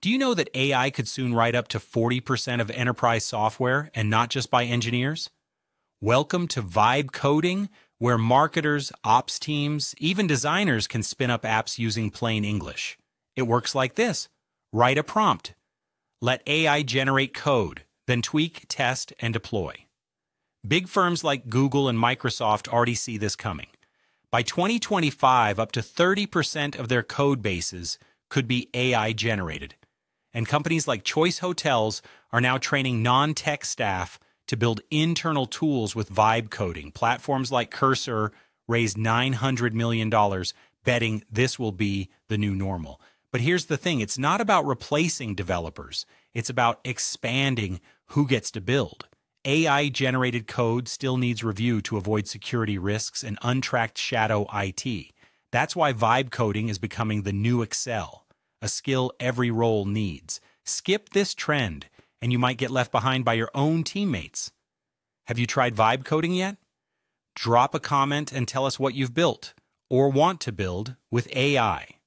Do you know that AI could soon write up to 40% of enterprise software and not just by engineers? Welcome to Vibe Coding, where marketers, ops teams, even designers can spin up apps using plain English. It works like this write a prompt, let AI generate code, then tweak, test, and deploy. Big firms like Google and Microsoft already see this coming. By 2025, up to 30% of their code bases could be AI generated and companies like Choice Hotels are now training non tech staff to build internal tools with vibe coding. Platforms like Cursor raised $900 million, betting this will be the new normal. But here's the thing it's not about replacing developers, it's about expanding who gets to build. AI generated code still needs review to avoid security risks and untracked shadow IT. That's why vibe coding is becoming the new Excel a skill every role needs. Skip this trend, and you might get left behind by your own teammates. Have you tried vibe coding yet? Drop a comment and tell us what you've built or want to build with AI.